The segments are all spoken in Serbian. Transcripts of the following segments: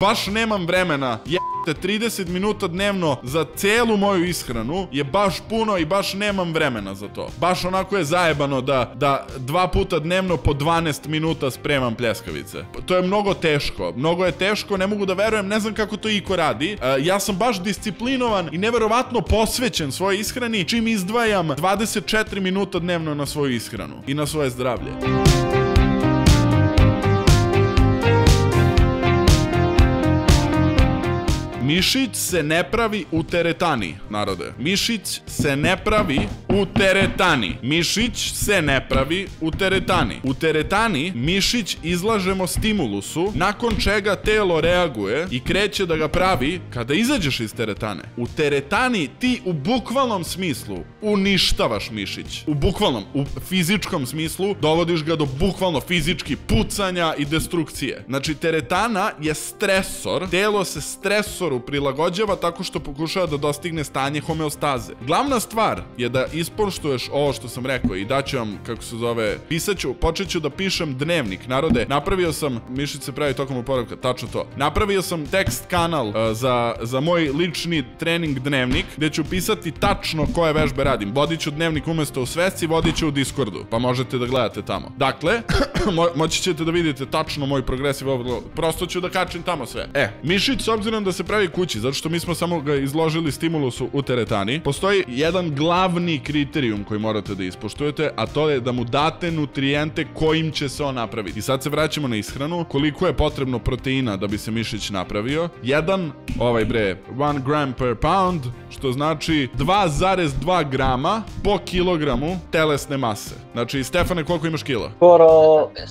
Baš nemam vremena, jebate 30 minuta dnevno za celu moju ishranu je baš puno i baš nemam vremena za to. Baš onako je zajebano da, da dva puta dnevno po 12 minuta spremam pljeskavice. To je mnogo teško, mnogo je teško, ne mogu da verujem, ne znam kako to iko radi. E, ja sam baš disciplinovan i neverovatno posvećen svojoj ishrani čim izdvajam 24 minuta dnevno na svoju ishranu i na svoje zdravlje. Mišić se ne pravi u teretani, narode. Mišić se ne pravi u teretani. Mišić se ne pravi u teretani. U teretani mišić izlažemo stimulusu, nakon čega telo reaguje i kreće da ga pravi kada izađeš iz teretane. U teretani ti u bukvalnom smislu uništavaš mišić. U bukvalnom, u fizičkom smislu dovodiš ga do bukvalno fizički pucanja i destrukcije. Znači teretana je stresor, telo se stresoru prilagođava tako što pokušava da dostigne stanje homeostaze. Glavna stvar je da ispoštuješ ovo što sam rekao i daću vam, kako se zove, pisaću, počet ću da pišem dnevnik. Narode, napravio sam, mišić se pravi tokom oporavka, tačno to. Napravio sam tekst kanal uh, za, za moj lični trening dnevnik, gde ću pisati tačno koje vežbe radim. Vodit ću dnevnik umesto u svesci, vodit ću u Discordu, pa možete da gledate tamo. Dakle, mo moći ćete da vidite tačno moj progresiv overload. Prosto ću da kačem tamo sve. E, mišić, s obzirom da se pravi kući, zato što mi smo samo ga izložili stimulusu u teretani. Postoji jedan glavni kriterijum koji morate da ispoštujete, a to je da mu date nutrijente kojim će se on napraviti. I sad se vraćamo na ishranu, koliko je potrebno proteina da bi se mišić napravio. Jedan, ovaj bre, 1 gram per pound, što znači 2,2 grama po kilogramu telesne mase. Znači, Stefane, koliko imaš kila? Skoro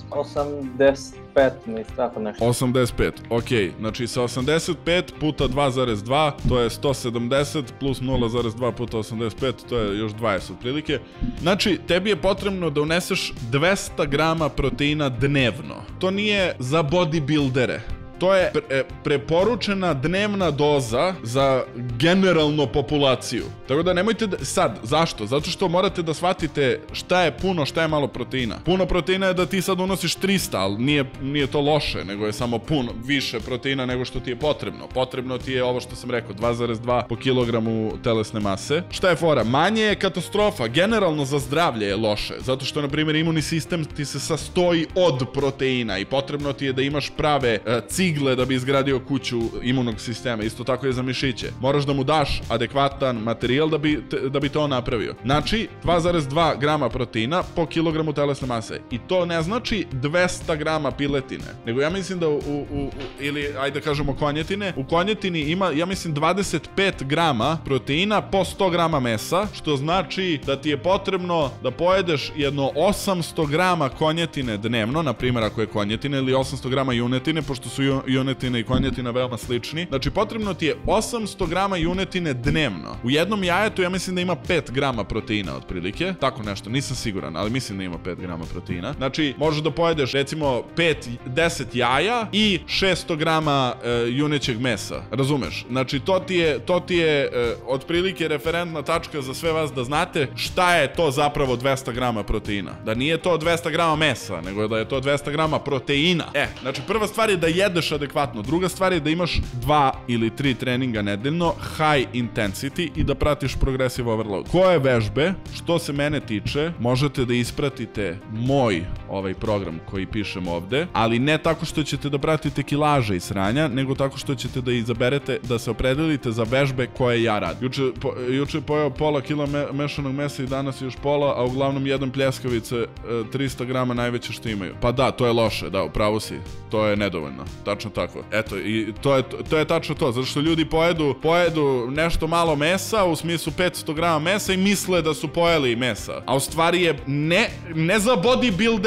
80 15, tako nešto. 85, ok. Znači sa 85 puta 2,2, to je 170 plus 0,2 puta 85, to je još 20 otprilike. Znači, tebi je potrebno da uneseš 200 grama proteina dnevno. To nije za bodybuildere To je pre e, preporučena dnevna doza za generalnu populaciju. Tako da nemojte da... Sad, zašto? Zato što morate da shvatite šta je puno, šta je malo proteina. Puno proteina je da ti sad unosiš 300, ali nije, nije to loše, nego je samo puno, više proteina nego što ti je potrebno. Potrebno ti je ovo što sam rekao, 2,2 po kilogramu telesne mase. Šta je fora? Manje je katastrofa. Generalno za zdravlje je loše. Zato što, na primjer, imunni sistem ti se sastoji od proteina i potrebno ti je da imaš prave uh, cigle da bi izgradio kuću imunog sistema. Isto tako je za mišiće. Moraš da mu daš adekvatan materijal da bi, te, da bi to napravio. Znači, 2,2 grama proteina po kilogramu telesne mase. I to ne znači 200 grama piletine. Nego ja mislim da u, u, u ili ajde da kažemo konjetine, u konjetini ima, ja mislim, 25 grama proteina po 100 grama mesa, što znači da ti je potrebno da pojedeš jedno 800 grama konjetine dnevno, na primjer ako je konjetina, ili 800 grama junetine, pošto su junetina i konjetina veoma slični. Znači, potrebno ti je 800 grama junetine dnevno. U jednom jajetu ja mislim da ima 5 grama proteina otprilike. Tako nešto, nisam siguran, ali mislim da ima 5 grama proteina. Znači, možeš da pojedeš recimo 5, 10 jaja i 600 grama e, junećeg mesa. Razumeš? Znači, to ti je, to ti je e, otprilike referentna tačka za sve vas da znate šta je to zapravo 200 grama proteina. Da nije to 200 grama mesa, nego da je to 200 grama proteina. E, znači, prva stvar je da jedeš adekvatno. Druga stvar je da imaš dva ili tri treninga nedeljno, high intensity i da pratiš progressive overload. Koje vežbe, što se mene tiče, možete da ispratite moj ovaj program koji pišem ovde, ali ne tako što ćete da pratite kilaže i sranja, nego tako što ćete da izaberete, da se opredelite za vežbe koje ja radim. Juče, po, juče pojao pola kila me, mešanog mesa i danas još pola, a uglavnom jedan pljeskavice 300 grama najveće što imaju. Pa da, to je loše, da, upravo si. To je nedovoljno. Tačno tako. Eto, i to je, to je tačno to, zato što ljudi pojedu, pojedu nešto malo mesa, u smislu 500 grama mesa i misle da su pojeli mesa. A u stvari je ne, ne za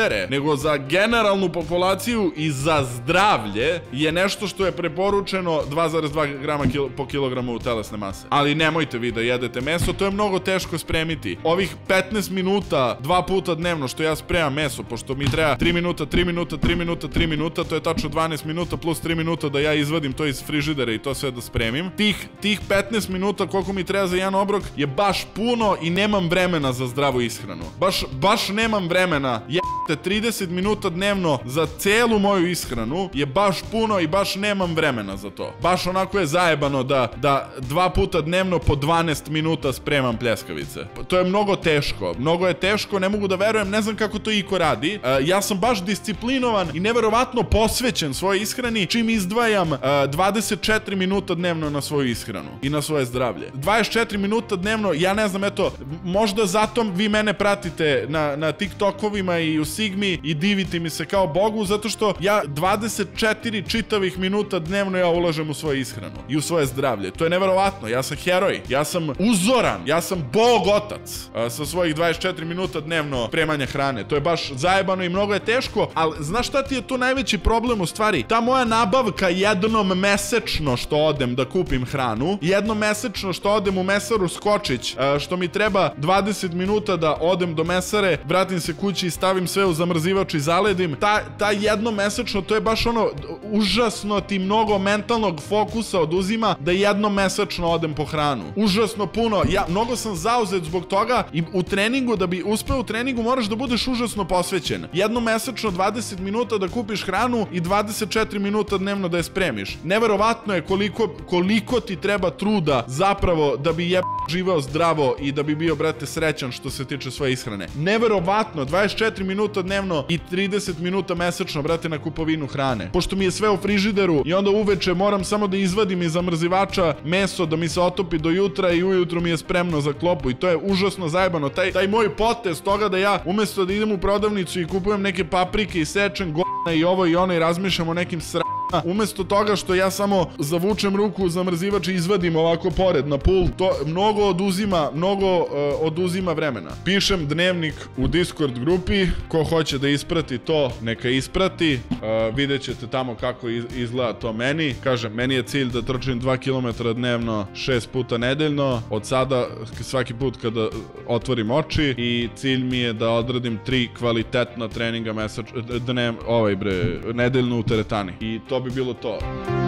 bodybuildere, nego za generalnu populaciju i za zdravlje je nešto što je preporučeno 2,2 grama kilo, po kilogramu telesne mase. Ali nemojte vi da jedete meso, to je mnogo teško spremiti. Ovih 15 minuta, dva puta dnevno što ja spremam meso, pošto mi treba 3 minuta, 3 minuta, 3 minuta, 3 minuta, to je tačno 12 minuta plus 3 minuta da ja izvadim to iz frižidera i to sve da spremim. Tih, tih 15 minuta koliko mi treba za jedan obrok je baš puno i nemam vremena za zdravu ishranu. Baš, baš nemam vremena. Je te 30 minuta dnevno za celu moju ishranu je baš puno i baš nemam vremena za to. Baš onako je zajebano da, da dva puta dnevno po 12 minuta spremam pljeskavice. To je mnogo teško. Mnogo je teško, ne mogu da verujem, ne znam kako to iko radi. Uh, ja sam baš disciplinovan i neverovatno posvećen svojoj ishrani čim izdvajam uh, 24 minuta dnevno na svoju ishranu i na svoje zdravlje. 24 minuta dnevno, ja ne znam, eto, možda zato vi mene pratite na, na TikTokovima i u Sigmi i divite mi se kao Bogu, zato što ja 24 čitavih minuta dnevno ja ulažem u svoju ishranu i u svoje zdravlje. To je neverovatno, ja sam heroj, ja sam uzoran, ja sam bog otac a, sa svojih 24 minuta dnevno premanja hrane. To je baš zajebano i mnogo je teško, ali znaš šta ti je tu najveći problem u stvari? Ta moja nabavka jednom mesečno što odem da kupim hranu, jednom mesečno što odem u mesaru Skočić, a, što mi treba 20 minuta da odem do mesare, vratim se kući i stavim sve u zamrzivač i zaledim, ta, ta jednom mesečno, to je baš ono, užasno ti mnogo mentalnog fokusa oduzima da jednom mesečno odem po hranu. Užasno puno, ja mnogo sam zauzet zbog toga i u treningu, da bi uspeo u treningu moraš da budeš užasno posvećen. Jednom mesečno 20 minuta da kupiš hranu i 24 minuta dnevno da je spremiš. Neverovatno je koliko, koliko ti treba truda zapravo da bi je živeo zdravo i da bi bio, brate, srećan što se tiče svoje ishrane. Neverovatno, 24 minuta dnevno i 30 minuta mesečno, brate, na kupovinu hrane. Pošto mi je sve u frižideru i onda uveče moram samo da izvadim iz zamrzivača meso da mi se otopi do jutra i ujutru mi je spremno za klopu i to je užasno zajebano. Taj, taj moj potez toga da ja umesto da idem u prodavnicu i kupujem neke paprike i sečem go**na i ovo i ono i razmišljam o nekim sra Umesto toga što ja samo zavučem ruku u zamrzivač i izvadim ovako pored na pul, to mnogo oduzima, mnogo uh, oduzima vremena. Pišem dnevnik u Discord grupi, ko hoće da isprati to, neka isprati. Uh, vidjet ćete tamo kako iz, izgleda to meni. Kažem, meni je cilj da trčim 2 km dnevno 6 puta nedeljno. Od sada svaki put kada otvorim oči i cilj mi je da odradim 3 kvalitetna treninga meseč, dnev, ovaj bre, nedeljno u teretani. I to bi bilo to.